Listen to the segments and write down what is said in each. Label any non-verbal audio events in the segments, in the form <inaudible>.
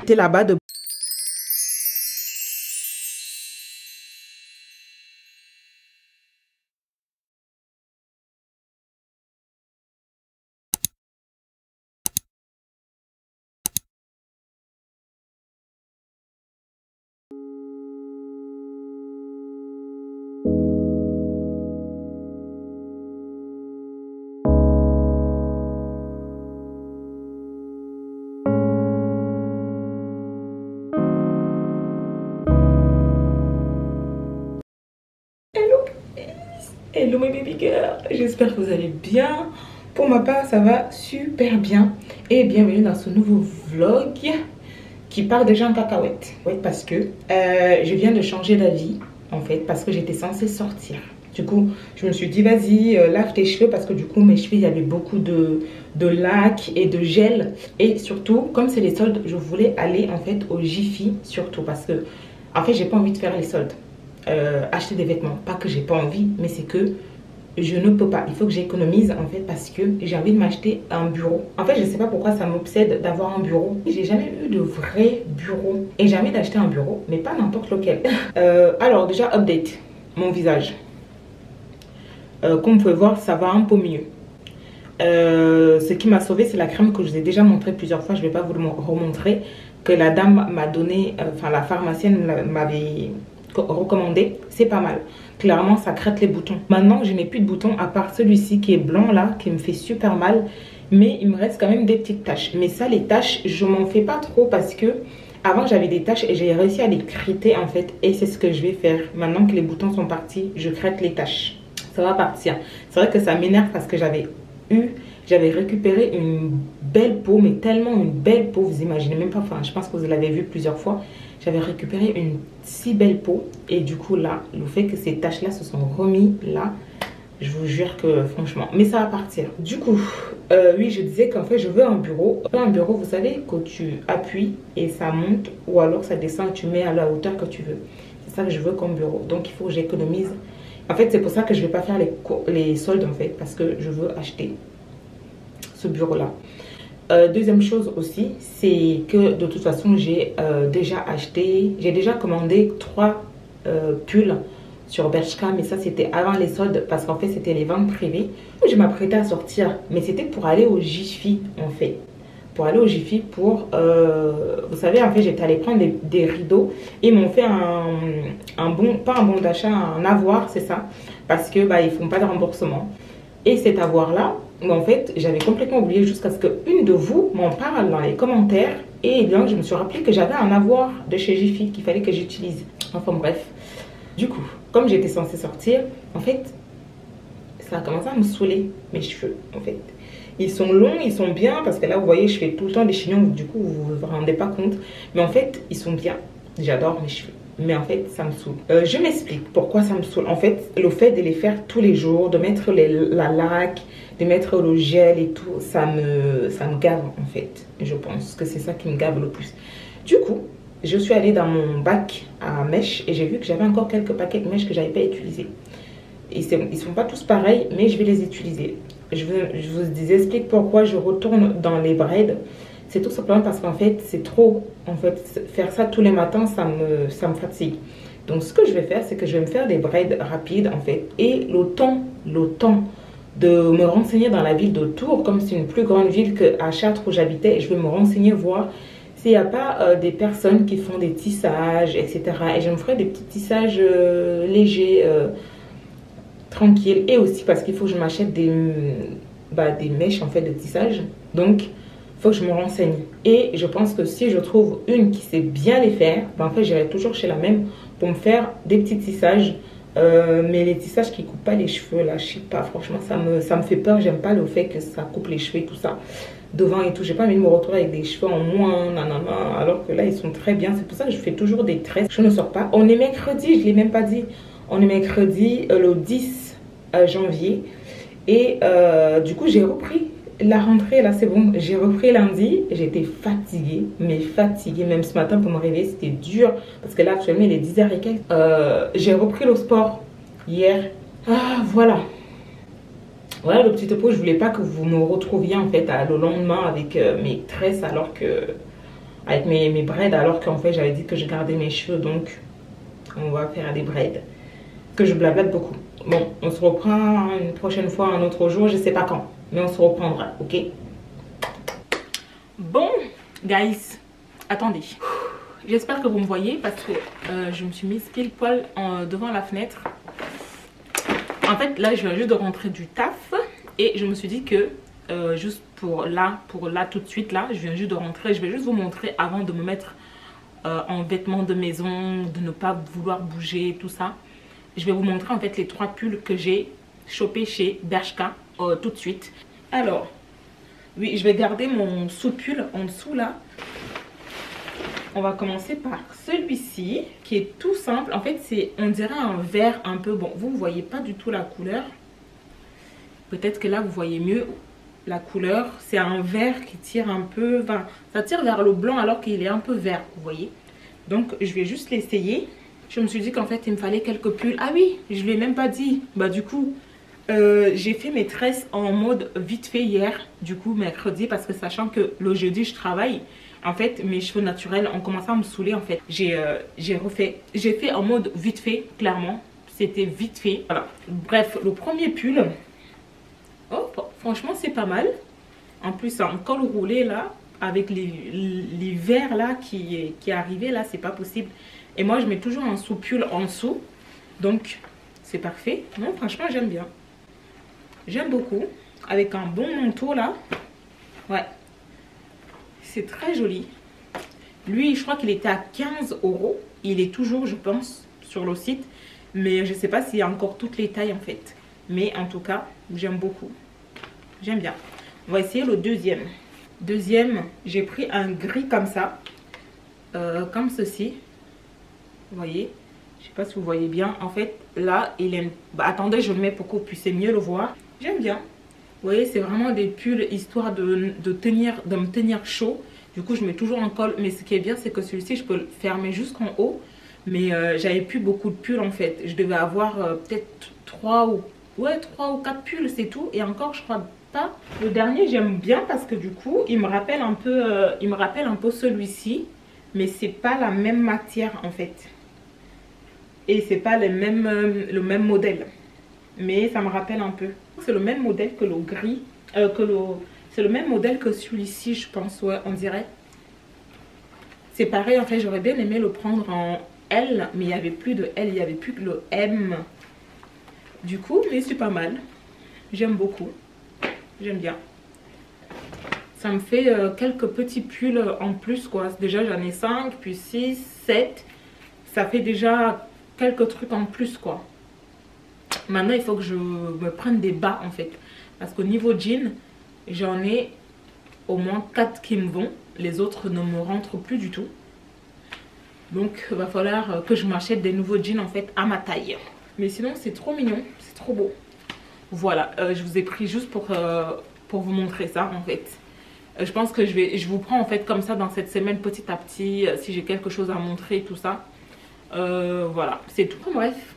C'était là-bas de j'espère que vous allez bien. Pour ma part, ça va super bien. Et bienvenue dans ce nouveau vlog qui part déjà en cacahuète. Oui, parce que euh, je viens de changer d'avis en fait, parce que j'étais censée sortir. Du coup, je me suis dit, vas-y, euh, lave tes cheveux parce que du coup, mes cheveux, il y avait beaucoup de, de lac et de gel. Et surtout, comme c'est les soldes, je voulais aller en fait au Jiffy surtout parce que, en fait, j'ai pas envie de faire les soldes. Euh, acheter des vêtements. Pas que j'ai pas envie, mais c'est que je ne peux pas. Il faut que j'économise en fait parce que j'ai envie de m'acheter un bureau. En fait, je sais pas pourquoi ça m'obsède d'avoir un bureau. J'ai jamais eu de vrai bureau. Et j'ai envie d'acheter un bureau, mais pas n'importe lequel. <laughs> Euh, alors déjà, update. Mon visage. Euh, comme vous pouvez voir, ça va un peu mieux. ce qui m'a sauvé, c'est la crème que je vous ai déjà montré plusieurs fois. Je vais pas vous le remontrer. Que la dame m'a donné, enfin la pharmacienne m'avait recommandé, c'est pas mal. Clairement, ça crête les boutons. Maintenant, je n'ai plus de boutons à part celui-ci qui est blanc là, qui me fait super mal. Mais il me reste quand même des petites taches. Mais ça, les taches, je m'en fais pas trop parce que avant j'avais des taches et j'ai réussi à les crêter en fait. Et c'est ce que je vais faire. Maintenant que les boutons sont partis, je crête les taches. Ça va partir. C'est vrai que ça m'énerve parce que j'avais eu j'avais récupéré une belle peau, mais tellement une belle peau, vous imaginez même pas, enfin je pense que vous l'avez vu plusieurs fois, j'avais récupéré une si belle peau et du coup là, le fait que ces taches là se sont remis là, je vous jure que franchement, mais ça va partir. Du coup, euh, oui, je disais qu'en fait, je veux un bureau. Un bureau, vous savez, que tu appuies et ça monte ou alors ça descend tu mets à la hauteur que tu veux. C'est ça que je veux comme bureau. Donc, il faut que j'économise. En fait, c'est pour ça que je vais pas faire les, les soldes en fait, parce que je veux acheter ce bureau-là. Euh, deuxième chose aussi, c'est que de toute façon, j'ai euh, déjà acheté, j'ai déjà commandé trois euh, pulls sur Bershka, mais ça c'était avant les soldes parce qu'en fait c'était les ventes privées. Je m'apprêtais à sortir, mais c'était pour aller au Jiffy en fait. Pour aller au Jiffy pour, vous savez, en fait j'étais allée prendre des, rideaux. Ils m'ont fait un, bon, pas un bon d'achat, un avoir, c'est ça, parce que bah, ils font pas de remboursement. Et cet avoir là, en fait, j'avais complètement oublié jusqu'à ce qu'une de vous m'en parle dans les commentaires. Et bien, je me suis rappelé que j'avais un avoir de chez Jiffy qu'il fallait que j'utilise. Enfin bref. Du coup, comme j'étais censée sortir, en fait, ça a commencé à me saouler, mes cheveux, en fait. Ils sont longs, ils sont bien, parce que là, vous voyez, je fais tout le temps des chignons, du coup, vous ne vous rendez pas compte. Mais en fait, ils sont bien. J'adore mes cheveux mais en fait ça me saoule. Euh, je m'explique pourquoi ça me saoule. En fait, le fait de les faire tous les jours, de mettre la laque, de mettre le gel et tout, ça me, ça me gave en fait. Je pense que c'est ça qui me gave le plus. Du coup, je suis allée dans mon bac à mèches et j'ai vu que j'avais encore quelques paquets de mèches que j'avais pas utilisés. Ils ne sont pas tous pareils, mais je vais les utiliser. Je vous, je vous explique pourquoi je retourne dans les braids. C'est tout simplement parce qu'en fait, c'est trop. En fait, faire ça tous les matins, ça me, ça me fatigue. Donc, ce que je vais faire, c'est que je vais me faire des braids rapides, en fait. Et le temps, le temps de me renseigner dans la ville de Tours, comme c'est une plus grande ville qu'à Chartres où j'habitais, je vais me renseigner, voir s'il n'y a pas euh, des personnes qui font des tissages, etc. Et je me ferai des petits tissages euh, légers, euh, tranquilles. Et aussi parce qu'il faut que je m'achète des, bah, des mèches, en fait, de tissage. Donc, faut que je me renseigne. Et je pense que si je trouve une qui sait bien les faire, ben en fait, j'irai toujours chez la même pour me faire des petits tissages. Euh, mais les tissages qui coupent pas les cheveux, là, je sais pas, franchement, ça me, ça me fait peur. J'aime pas le fait que ça coupe les cheveux et tout ça. Devant et tout, j'ai pas envie de me retrouver avec des cheveux en moins, nanana, alors que là, ils sont très bien. C'est pour ça que je fais toujours des tresses. Je ne sors pas. On est mercredi, je l'ai même pas dit. On est mercredi, euh, le 10 euh, janvier. Et du coup, j'ai repris la rentrée, là, c'est bon. J'ai repris lundi. J'étais fatiguée, mais fatiguée. Même ce matin, pour me réveiller, c'était dur. Parce que là, actuellement, il est 10h et quelques. Euh, j'ai repris le sport hier. Ah, voilà. Voilà le petit topo, je voulais pas que vous me retrouviez en fait le lendemain avec euh, mes tresses alors que... Avec mes, mes braids alors qu'en fait j'avais dit que je gardais mes cheveux donc on va faire des braids. Que je blablate beaucoup. Bon, on se reprend une prochaine fois, un autre jour, je sais pas quand. Mais on se reprendra, ok? Bon, guys, attendez. J'espère que vous me voyez parce que euh, je me suis mise pile poil devant la fenêtre. En fait, là, je viens juste de rentrer du taf et je me suis dit que euh, juste pour là, pour là tout de suite, là, je viens juste de rentrer. Je vais juste vous montrer avant de me mettre euh, en vêtements de maison, de ne pas vouloir bouger, tout ça. Je vais vous montrer en fait les trois pulls que j'ai chopé chez Bershka tout de suite. Alors, oui, je vais garder mon sous-pull en dessous là. On va commencer par celui-ci qui est tout simple. En fait, c'est on dirait un vert un peu... Bon, vous ne voyez pas du tout la couleur. Peut-être que là, vous voyez mieux la couleur. C'est un vert qui tire un peu... Enfin, ça tire vers le blanc alors qu'il est un peu vert, vous voyez. Donc, je vais juste l'essayer. Je me suis dit qu'en fait, il me fallait quelques pulls. Ah oui, je ne lui ai même pas dit. Bah du coup, euh, j'ai fait mes tresses en mode vite fait hier, du coup mercredi, parce que sachant que le jeudi je travaille, en fait mes cheveux naturels ont commencé à me saouler en fait. J'ai euh, refait, j'ai fait en mode vite fait, clairement, c'était vite fait. Voilà, bref, le premier pull, oh franchement c'est pas mal. En plus en col roulé là, avec verres là qui, qui est arrivé là, c'est pas possible. Et moi je mets toujours un sous-pull en dessous, donc c'est parfait. Non franchement j'aime bien. J'aime beaucoup. Avec un bon manteau là. Ouais. C'est très joli. Lui, je crois qu'il était à 15 euros. Il est toujours, je pense, sur le site. Mais je ne sais pas s'il y a encore toutes les tailles en fait. Mais en tout cas, j'aime beaucoup. J'aime bien. On va essayer le deuxième. Deuxième, j'ai pris un gris comme ça. Euh, comme ceci. Vous voyez? Je sais pas si vous voyez bien. En fait, là, il est... Bah, attendez, je le mets pour que vous puissiez mieux le voir. J'aime bien. Vous voyez, c'est vraiment des pulls histoire de, tenir, de me tenir chaud. Du coup, je mets toujours un col. Mais ce qui est bien, c'est que celui-ci, je peux le fermer jusqu'en haut. Mais euh, j'avais plus beaucoup de pulls en fait. Je devais avoir euh, peut-être 3 ou, ouais, 3 ou 4 pulls, c'est tout. Et encore, je crois pas. Le dernier, j'aime bien parce que du coup, il me rappelle un peu, euh, il me rappelle un peu celui-ci. Mais c'est pas la même matière en fait. Et c'est pas le même modèle. Mais ça me rappelle un peu. C'est le même modèle que le gris. Euh, que le... C'est le même modèle que celui-ci, je pense. Ouais, on dirait. C'est pareil, en fait, j'aurais bien aimé le prendre en L. Mais il n'y avait plus de L, il n'y avait plus que le M. Du coup, mais c'est pas mal. J'aime beaucoup. J'aime bien. Ça me fait euh, quelques petits pulls en plus, quoi. Déjà, j'en ai 5, puis 6, 7. Ça fait déjà quelques trucs en plus, quoi. Maintenant, il faut que je me prenne des bas en fait. Parce qu'au niveau jean, j'en ai au moins 4 qui me vont. Les autres ne me rentrent plus du tout. Donc, il va falloir que je m'achète des nouveaux jeans en fait à ma taille. Mais sinon, c'est trop mignon. C'est trop beau. Voilà, euh, je vous ai pris juste pour, euh, vous montrer ça en fait. Euh, je pense que je, vais, je vous prends en fait comme ça dans cette semaine petit à petit. si j'ai quelque chose à montrer, tout ça. voilà, c'est tout. Bref,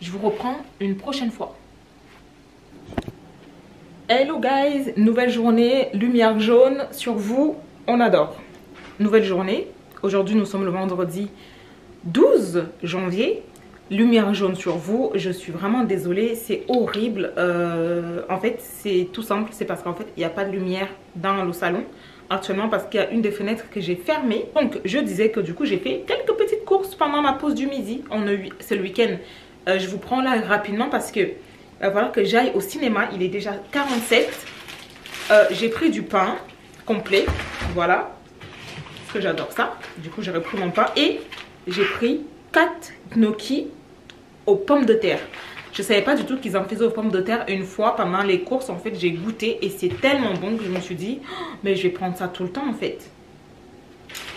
je vous reprends une prochaine fois. Hello guys, nouvelle journée, lumière jaune sur vous, on adore. Nouvelle journée, aujourd'hui nous sommes le vendredi 12 janvier. Lumière jaune sur vous, je suis vraiment désolée, c'est horrible. Euh, en fait, c'est tout simple, c'est parce qu'en fait, il n'y a pas de lumière dans le salon actuellement parce qu'il y a une des fenêtres que j'ai fermée. Donc, je disais que du coup, j'ai fait quelques petites courses pendant ma pause du midi. C'est le week-end euh, je vous prends là rapidement parce que va falloir que j'aille au cinéma. Il est déjà 47. Euh, j'ai pris du pain complet. Voilà. Parce que j'adore ça. Du coup, j'ai repris mon pain. Et j'ai pris 4 gnocchis aux pommes de terre. Je savais pas du tout qu'ils en faisaient aux pommes de terre une fois pendant les courses. En fait, j'ai goûté et c'est tellement bon que je me suis dit, oh, mais je vais prendre ça tout le temps en fait.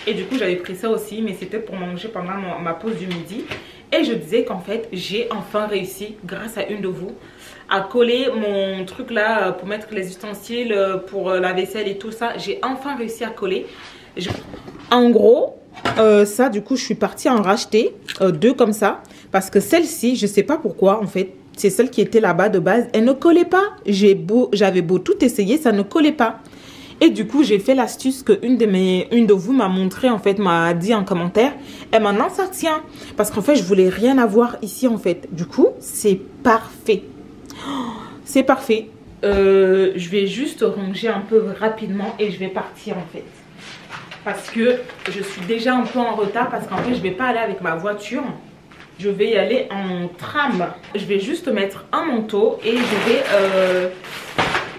Et du coup, j'avais pris ça aussi, mais c'était pour manger pendant ma pause du midi. Et je disais qu'en fait, j'ai enfin réussi, grâce à une de vous, à coller mon truc là euh, pour mettre les ustensiles, euh, pour euh, la vaisselle et tout ça. J'ai enfin réussi à coller. En gros, ça du coup, je suis partie en racheter deux comme ça. Parce que celle-ci, je sais pas pourquoi en fait, c'est celle qui était là-bas de base. Elle ne collait pas. J'avais beau, beau tout essayer, ça ne collait pas. Et du coup, j'ai fait l'astuce que une de, mes, une de vous m'a montré, en fait, m'a dit en commentaire. Et maintenant, ça tient. Parce qu'en fait, je voulais rien avoir ici, en fait. Du coup, c'est parfait. C'est parfait. Euh, je vais juste ranger un peu rapidement et je vais partir, en fait. Parce que je suis déjà un peu en retard. Parce qu'en fait, je vais pas aller avec ma voiture. Je vais y aller en tram. Je vais juste mettre un manteau et je vais... Euh,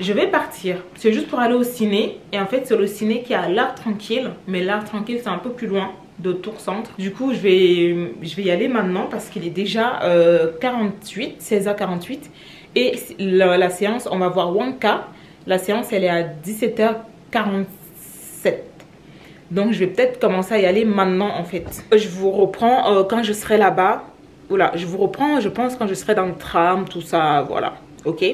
je vais partir. C'est juste pour aller au ciné. Et en fait, c'est le ciné qui est à l'art tranquille. Mais l'art tranquille, c'est un peu plus loin de Tour Centre. Du coup, je vais, je vais y aller maintenant parce qu'il est déjà 48, 16h48. Et la, séance, on va voir Wanka. La séance, elle est à 17h47. Donc, je vais peut-être commencer à y aller maintenant, en fait. Je vous reprends euh, quand je serai là-bas. Voilà, je vous reprends, je pense, quand je serai dans le tram, tout ça, voilà. Ok?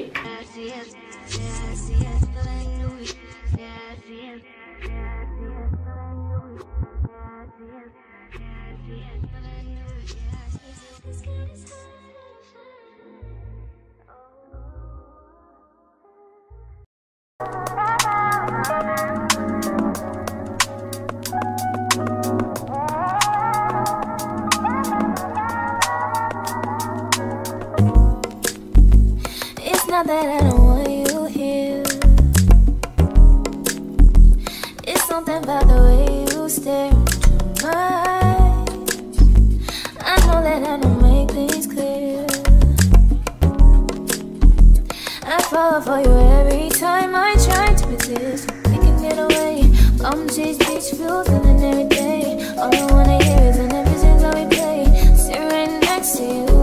Fall for you every time I try to resist. We can get away. Come chase beach views and every day. All I wanna hear is an ever since I we play. Sit right next to you.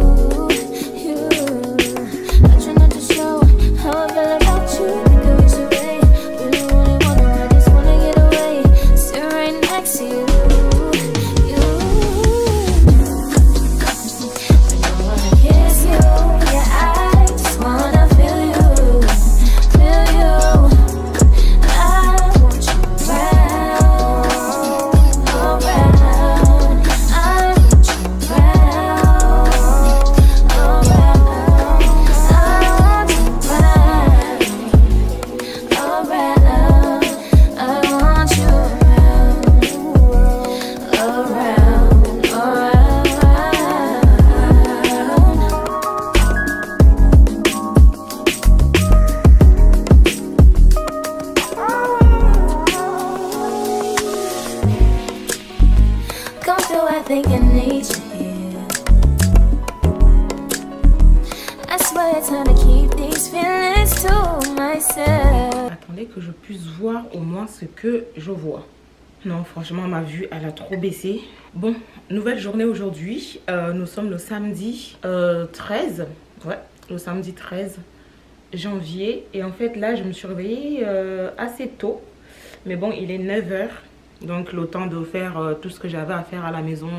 Je vois. Non, franchement, ma vue, elle a trop baissé. Bon, nouvelle journée aujourd'hui. Euh, nous sommes le samedi 13. Euh, ouais, le samedi 13 janvier. Et en fait, là, je me suis réveillée euh, assez tôt. Mais bon, il est 9h. Donc, le temps de faire tout ce que j'avais à faire à la maison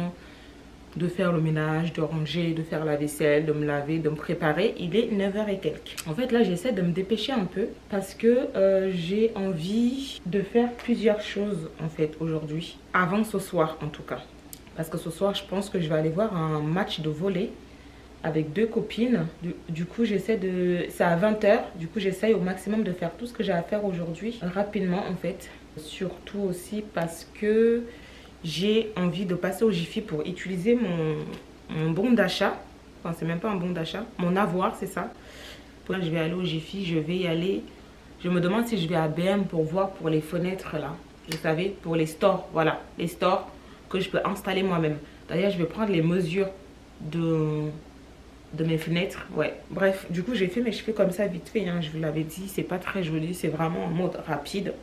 de faire le ménage, de ranger, de faire la vaisselle, de me laver, de me préparer. Il est 9h et quelques. En fait, là, j'essaie de me dépêcher un peu parce que euh, j'ai envie de faire plusieurs choses, en fait, aujourd'hui. Avant ce soir, en tout cas. Parce que ce soir, je pense que je vais aller voir un match de volley avec deux copines. Du, coup, j'essaie de... C'est à 20h. Du coup, j'essaie au maximum de faire tout ce que j'ai à faire aujourd'hui rapidement, en fait. Surtout aussi parce que j'ai envie de passer au Jiffy pour utiliser mon, bon d'achat. Enfin, c'est même pas un bon d'achat. Mon avoir, c'est ça. Là, je vais aller au Jiffy, je vais y aller. Je me demande si je vais à BM pour voir pour les fenêtres là. Vous savez, pour les stores. Voilà, les stores que je peux installer moi-même. D'ailleurs, je vais prendre les mesures de, de mes fenêtres. Ouais, bref, du coup, j'ai fait mes cheveux comme ça vite fait. Hein. Je vous l'avais dit, c'est pas très joli. C'est vraiment en mode rapide.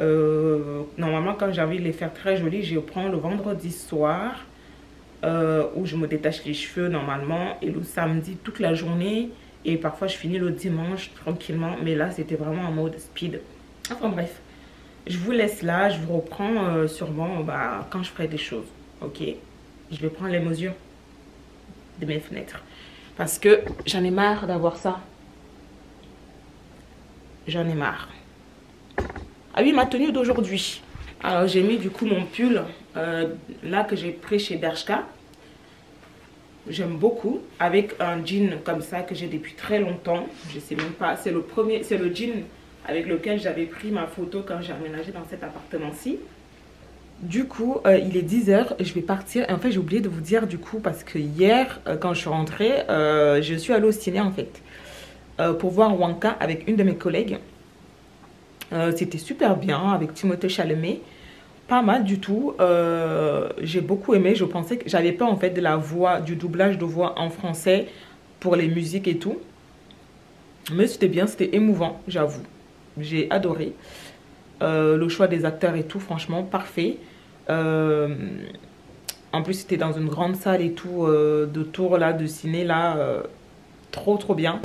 Euh, normalement, quand j'ai envie de les faire très jolis, je prends le vendredi soir euh, où je me détache les cheveux normalement et le samedi toute la journée. Et parfois, je finis le dimanche tranquillement. Mais là, c'était vraiment en mode speed. Enfin bref, je vous laisse là. Je vous reprends euh, sûrement bah, quand je ferai des choses. Ok? Je vais prendre les mesures de mes fenêtres. Parce que j'en ai marre d'avoir ça. J'en ai marre. Ah oui, ma tenue d'aujourd'hui. Alors, j'ai mis du coup mon pull euh, là que j'ai pris chez Bershka. j'aime beaucoup. Avec un jean comme ça que j'ai depuis très longtemps. Je sais même pas, c'est le premier, c'est le jean avec lequel j'avais pris ma photo quand j'ai aménagé dans cet appartement-ci. Du coup, euh, il est 10h et je vais partir. en fait, j'ai oublié de vous dire du coup parce que hier, euh, quand je suis rentrée, je suis allée au ciné en fait. pour voir Wanka avec une de mes collègues. C'était super bien avec Timothée Chalamet. Pas mal du tout. j'ai beaucoup aimé. Je pensais que j'avais pas en fait de la voix, du doublage de voix en français pour les musiques et tout. Mais c'était bien, c'était émouvant, j'avoue. J'ai adoré. le choix des acteurs et tout, franchement, parfait. Euh, en plus, c'était dans une grande salle et tout, euh, de tour là, de ciné là. Euh, trop, trop bien.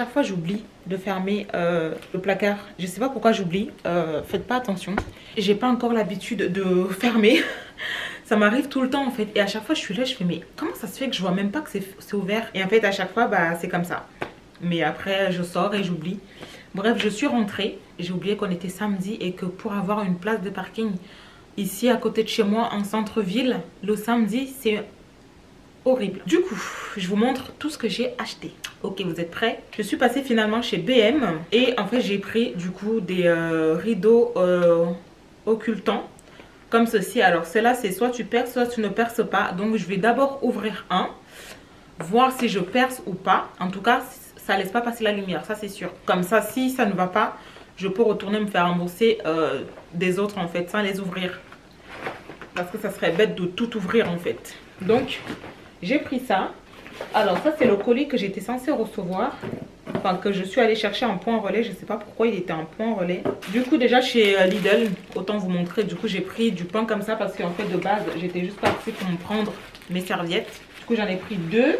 Chaque fois j'oublie de fermer euh, le placard. Je sais pas pourquoi j'oublie, euh, faites pas attention. J'ai pas encore l'habitude de <laughs> fermer. ça m'arrive tout le temps en fait. Et à chaque fois je suis là, je fais mais comment ça se fait que je vois même pas que c'est ouvert? Et en fait à chaque fois bah c'est comme ça. Mais après je sors et j'oublie. Bref, je suis rentrée. J'ai oublié qu'on était samedi et que pour avoir une place de parking ici à côté de chez moi en centre-ville, le samedi c'est horrible. Du coup, je vous montre tout ce que j'ai acheté. Ok, vous êtes prêts? Je suis passée finalement chez BM et en fait j'ai pris du coup des euh, rideaux euh, occultants comme ceci. Alors cela c'est soit tu perces, soit tu ne perces pas. Donc je vais d'abord ouvrir un, voir si je perce ou pas. En tout cas, ça laisse pas passer la lumière, ça c'est sûr. Comme ça, si ça ne va pas, je peux retourner me faire rembourser euh, des autres en fait sans les ouvrir. Parce que ça serait bête de tout ouvrir en fait. Donc j'ai pris ça. Alors ça c'est le colis que j'étais censée recevoir. Enfin que je suis allée chercher en point relais. Je ne sais pas pourquoi il était en point relais. Du coup déjà chez euh, Lidl, autant vous montrer. Du coup j'ai pris du pain comme ça parce qu'en fait de base j'étais juste partie pour me prendre mes serviettes. Du coup j'en ai pris deux.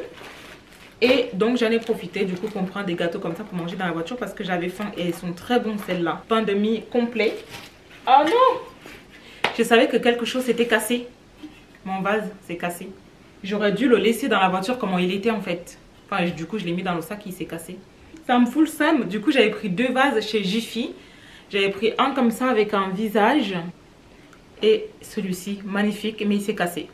Et donc j'en ai profité du coup pour prendre des gâteaux comme ça pour manger dans la voiture parce que j'avais faim et ils sont très bons celles-là. Pain de mie complet. Oh non Je savais que quelque chose s'était cassé. Mon vase s'est cassé. J'aurais dû le laisser dans la voiture comment il était en fait. Enfin, du coup, je l'ai mis dans le sac, il s'est cassé. Ça me fout le seum. Du coup, j'avais pris deux vases chez Jiffy. J'avais pris un comme ça avec un visage. Et celui-ci, magnifique, mais il s'est cassé.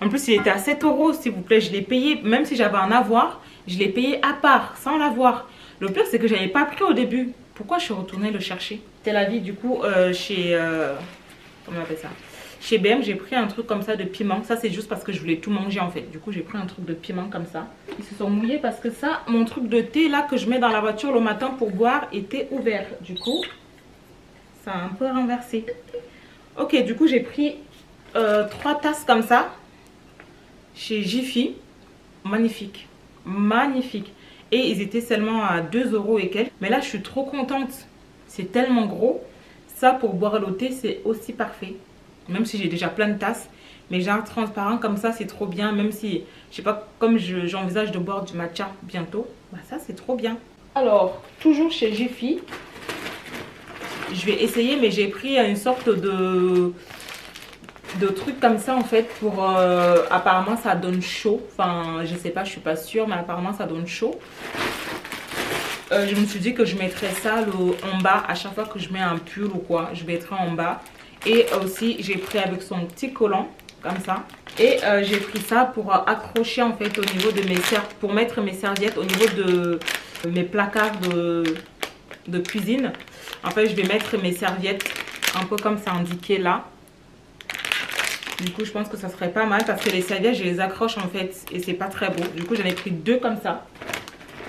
En plus, il était à 7 euros, s'il vous plaît. Je l'ai payé, même si j'avais un avoir, je l'ai payé à part, sans l'avoir. Le pire, c'est que je n'avais pas pris au début. Pourquoi je suis retournée le chercher? C'était la vie, du coup, euh, chez... Euh, comment on appelle ça? Chez BM, j'ai pris un truc comme ça de piment. Ça, c'est juste parce que je voulais tout manger en fait. Du coup, j'ai pris un truc de piment comme ça. Ils se sont mouillés parce que ça, mon truc de thé là que je mets dans la voiture le matin pour boire était ouvert. Du coup, ça a un peu renversé. Ok, du coup, j'ai pris euh, trois tasses comme ça chez Jiffy. Magnifique. Magnifique. Et ils étaient seulement à 2 euros et quelques. Mais là, je suis trop contente C'est tellement gros. Ça, pour boire le thé, c'est aussi parfait. Même si j'ai déjà plein de tasses. Mais genre transparent comme ça, c'est trop bien. Même si, je sais pas, comme j'envisage de boire du matcha bientôt. Bah ça, c'est trop bien. Alors, toujours chez Jiffy. Je vais essayer, mais j'ai pris une sorte de de trucs comme ça en fait pour euh, apparemment ça donne chaud enfin je sais pas je suis pas sûre mais apparemment ça donne chaud euh, je me suis dit que je mettrais ça en bas à chaque fois que je mets un pull ou quoi je mettrai en bas et aussi j'ai pris avec son petit collant comme ça et euh, j'ai pris ça pour accrocher en fait au niveau de mes serviettes pour mettre mes serviettes au niveau de mes placards de, de cuisine en fait je vais mettre mes serviettes un peu comme ça indiqué là du coup, je pense que ça serait pas mal parce que les serviettes, je les accroche en fait et c'est pas très beau. Du coup, j'en ai pris deux comme ça.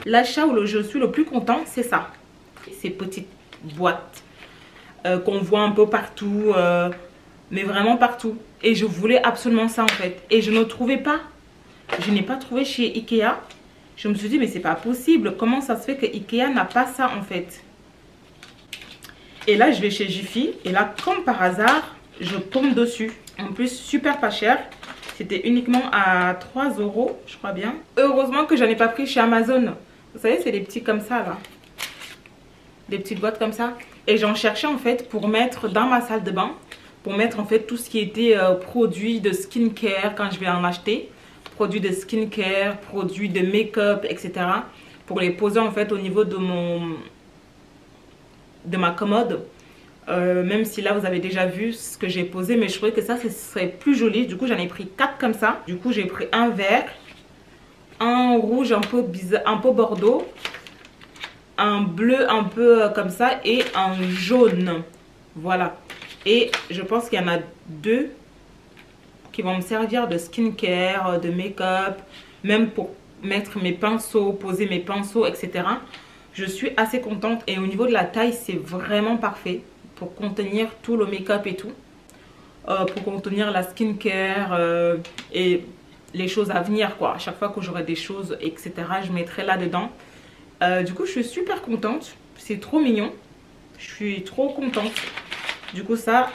L'achat où je suis le plus content, c'est ça. Ces petites boîtes euh, qu'on voit un peu partout, euh, mais vraiment partout. Et je voulais absolument ça en fait. Et je ne trouvais pas. Je n'ai pas trouvé chez Ikea. Je me suis dit, mais c'est pas possible. Comment ça se fait que Ikea n'a pas ça en fait? Et là, je vais chez Jiffy. Et là, comme par hasard, je tombe dessus. En plus, super pas cher. C'était uniquement à 3 euros, je crois bien. Heureusement que j'en ai pas pris chez Amazon. Vous savez, c'est des petits comme ça, là. Des petites boîtes comme ça. Et j'en cherchais, en fait, pour mettre dans ma salle de bain. Pour mettre, en fait, tout ce qui était euh, produits de skincare quand je vais en acheter. Produits de skincare, produits de make-up, etc. Pour les poser, en fait, au niveau de mon... de ma commode euh, même si là vous avez déjà vu ce que j'ai posé mais je trouvais que ça ce serait plus joli du coup j'en ai pris 4 comme ça du coup j'ai pris un vert un rouge un peu bizarre, un peu bordeaux un bleu un peu euh, comme ça et un jaune voilà et je pense qu'il y en a deux qui vont me servir de skincare de make-up même pour mettre mes pinceaux poser mes pinceaux etc je suis assez contente et au niveau de la taille c'est vraiment parfait pour contenir tout le make-up et tout. Euh, pour contenir la skincare euh, et les choses à venir quoi. À chaque fois que j'aurai des choses etc. je mettrai là-dedans. Euh, du coup je suis super contente. C'est trop mignon. Je suis trop contente. Du coup ça,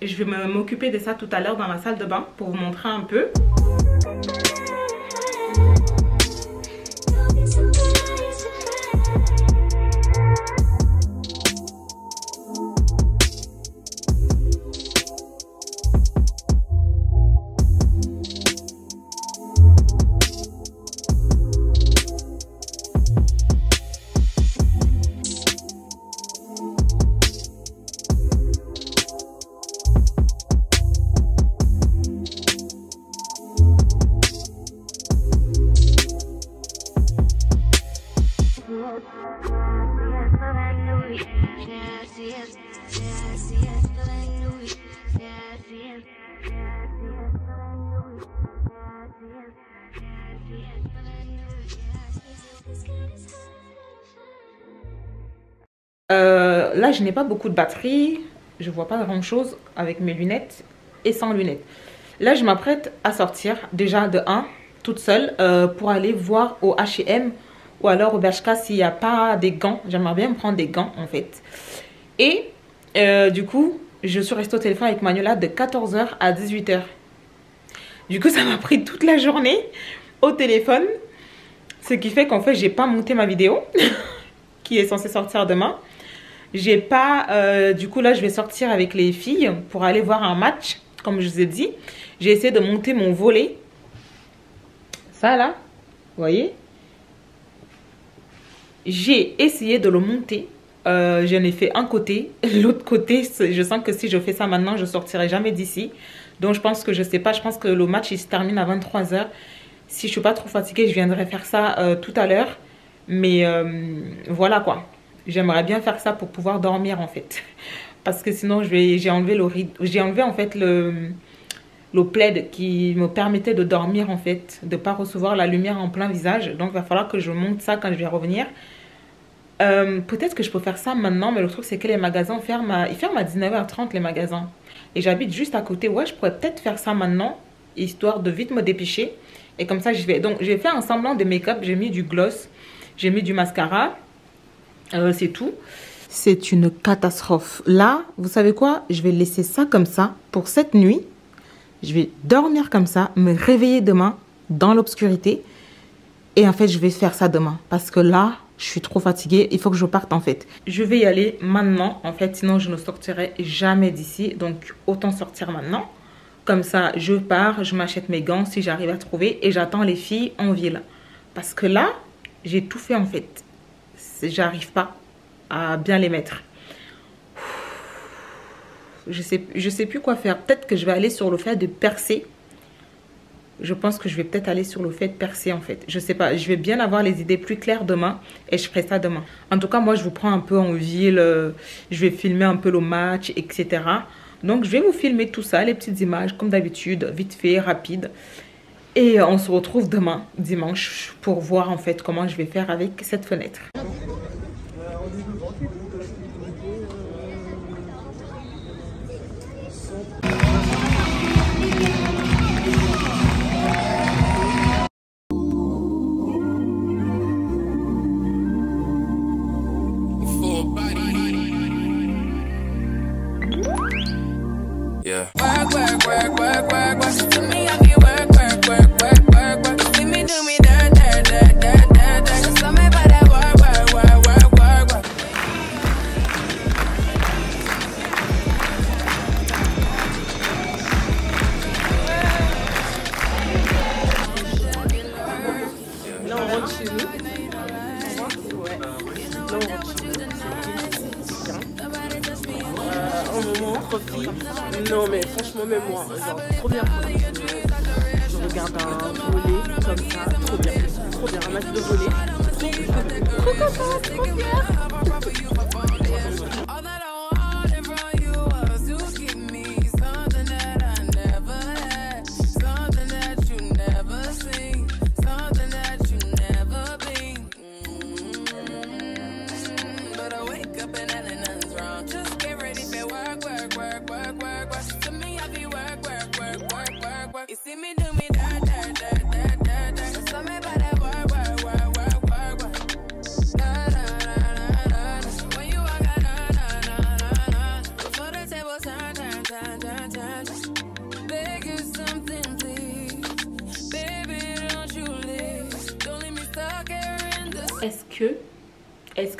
je vais m'occuper de ça tout à l'heure dans la salle de bain pour vous montrer un peu. Euh, là, je n'ai pas beaucoup de batterie. Je vois pas grand chose avec mes lunettes et sans lunettes. Là, je m'apprête à sortir déjà de 1, toute seule, euh, pour aller voir au H&M ou alors au Bershka s'il n'y a pas des gants. J'aimerais bien me prendre des gants en fait. Et euh, du coup, je suis restée au téléphone avec Manuela de 14h à 18h. Du coup, <laughs> ça m'a pris toute la journée au téléphone. Ce qui fait qu'en fait, j'ai pas monté ma vidéo <laughs> qui est censée sortir demain. J'ai pas... Euh, du coup, là, je vais sortir avec les filles pour aller voir un match, comme je vous ai dit. J'ai essayé de monter mon volet. Ça, là, vous voyez? J'ai essayé de le monter. Euh, J'en ai fait un côté. <laughs> L'autre côté, je sens que si je fais ça maintenant, je sortirai jamais d'ici. Donc, je pense que, je sais pas, je pense que le match, il se termine à 23h. Si je suis pas trop fatiguée, je viendrai faire ça euh, tout à l'heure. Mais voilà quoi. J'aimerais bien faire ça pour pouvoir dormir en fait. <laughs> Parce que sinon, j'ai enlevé, le, j'ai enlevé en fait le, le plaid qui me permettait de dormir en fait. De ne pas recevoir la lumière en plein visage. Donc, il va falloir que je monte ça quand je vais revenir. Euh, peut-être que je peux faire ça maintenant, mais le truc c'est que les magasins ferment à, ils ferment à 19h30 les magasins. Et j'habite juste à côté. Ouais, je pourrais peut-être faire ça maintenant, histoire de vite me dépêcher. Et comme ça, je vais. Donc, j'ai fait un semblant de make-up. J'ai mis du gloss, j'ai mis du mascara. Euh, c'est tout. C'est une catastrophe. Là, vous savez quoi? Je vais laisser ça comme ça pour cette nuit. Je vais dormir comme ça, me réveiller demain dans l'obscurité. Et en fait, je vais faire ça demain. Parce que là, je suis trop fatiguée. Il faut que je parte en fait. Je vais y aller maintenant. En fait, sinon je ne sortirai jamais d'ici. Donc, autant sortir maintenant. Comme ça, je pars, je m'achète mes gants si j'arrive à trouver. Et j'attends les filles en ville. Parce que là, j'ai tout fait en fait. J'arrive pas à bien les mettre. Je sais, je sais plus quoi faire. Peut-être que je vais aller sur le fait de percer. Je pense que je vais peut-être aller sur le fait de percer en fait. Je sais pas. Je vais bien avoir les idées plus claires demain et je ferai ça demain. En tout cas, moi, je vous prends un peu en ville. Euh, je vais filmer un peu le match, etc. Donc, je vais vous filmer tout ça, les petites images, comme d'habitude, vite fait, rapide. Et on se retrouve demain, dimanche, pour voir en fait comment je vais faire avec cette fenêtre.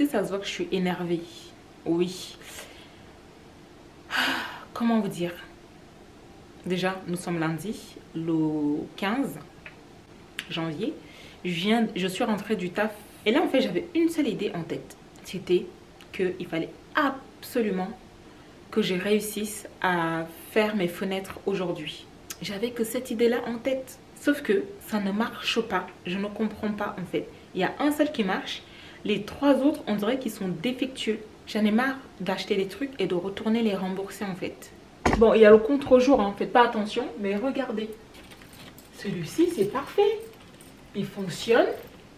Ça se voit que je suis énervée Oui. Comment vous dire? Déjà, nous sommes lundi, le 15 janvier. Je, viens, je suis rentrée du taf. Et là, en fait, j'avais une seule idée en tête. C'était qu'il fallait absolument que je réussisse à faire mes fenêtres aujourd'hui. J'avais que cette idée-là en tête. Sauf que ça ne marche pas. Je ne comprends pas en fait. Il y a un seul qui marche. Les trois autres, on dirait qu'ils sont défectueux. J'en ai marre d'acheter des trucs et de retourner les rembourser en fait. Bon, il y a le contre-jour, hein. faites pas attention, mais regardez. Celui-ci, c'est parfait. Il fonctionne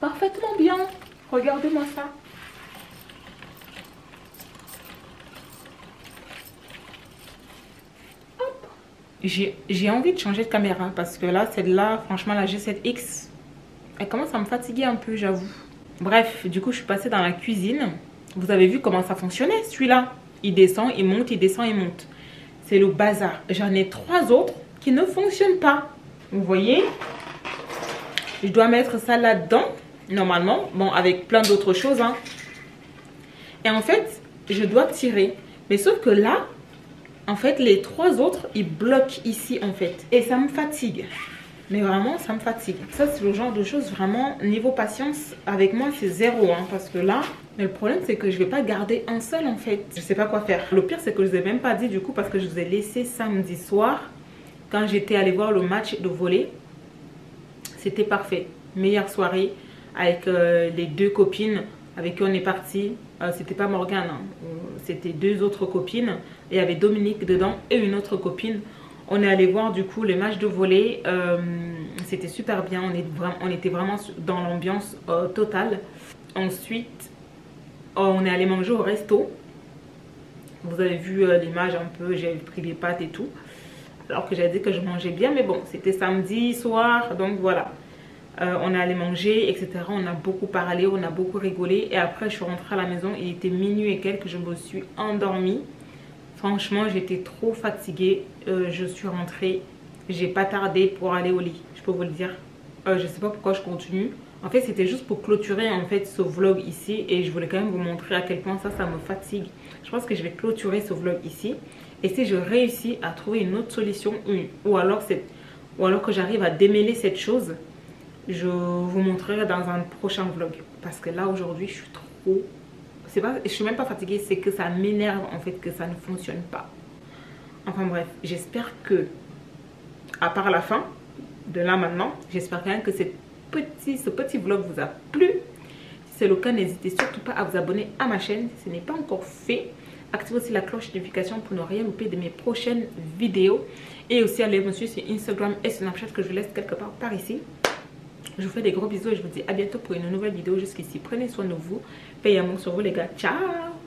parfaitement bien. Regardez-moi ça. J'ai envie de changer de caméra parce que là, celle-là, franchement, la G7X, elle commence à me fatiguer un peu, j'avoue. Bref, du coup, je suis passée dans la cuisine. Vous avez vu comment ça fonctionnait, celui-là. Il descend, il monte, il descend, il monte. C'est le bazar. J'en ai trois autres qui ne fonctionnent pas. Vous voyez? Je dois mettre ça là-dedans, normalement. Bon, avec plein d'autres choses. Hein. Et en fait, je dois tirer. Mais sauf que là, en fait, les trois autres, ils bloquent ici, en fait. Et ça me fatigue. Mais vraiment, ça me fatigue. Ça, c'est le genre de choses, vraiment, niveau patience, avec moi, c'est zéro. Hein, parce que là, mais le problème, c'est que je vais pas garder un seul, en fait. Je sais pas quoi faire. Le pire, c'est que je vous ai même pas dit, du coup, parce que je vous ai laissé samedi soir, quand j'étais allée voir le match de volley. C'était parfait. Meilleure soirée avec euh, les deux copines avec qui on est parti. Euh, c'était pas Morgane, hein. c'était deux autres copines. Il y avait Dominique dedans et une autre copine. On est allé voir du coup les matchs de volley. Euh, c'était super bien. On, était vraiment dans l'ambiance euh, totale. Ensuite, oh, on est allé manger au resto. Vous avez vu euh, l'image un peu. J'ai pris des pâtes et tout. Alors que j'avais dit que je mangeais bien. Mais bon, c'était samedi soir. Donc voilà. On est allé manger, etc. On a beaucoup parlé, on a beaucoup rigolé. Et après, je suis rentrée à la maison. Il était minuit et quelques, je me suis endormie. Franchement, j'étais trop fatiguée. Euh, je suis rentrée. J'ai pas tardé pour aller au lit. Je peux vous le dire. Euh, je sais pas pourquoi je continue. En fait, c'était juste pour clôturer en fait ce vlog ici. Et je voulais quand même vous montrer à quel point ça, ça me fatigue. Je pense que je vais clôturer ce vlog ici. Et si je réussis à trouver une autre solution ou alors, ou alors que j'arrive à démêler cette chose, je vous montrerai dans un prochain vlog. Parce que là, aujourd'hui, je suis trop... C'est pas, je suis même pas fatiguée, c'est que ça m'énerve en fait que ça ne fonctionne pas. Enfin bref, j'espère que, à part la fin, de là maintenant, j'espère quand même que petit, ce petit vlog vous a plu. Si c'est le cas, n'hésitez surtout pas à vous abonner à ma chaîne si ce n'est pas encore fait. Activez aussi la cloche de notification pour ne rien louper de mes prochaines vidéos. Et aussi allez me suivre sur Instagram et Snapchat que je laisse quelque part par ici. Je vous fais des gros bisous et je vous dis à bientôt pour une nouvelle vidéo. Jusqu'ici, prenez soin de vous. Payez amour sur vous les gars. Ciao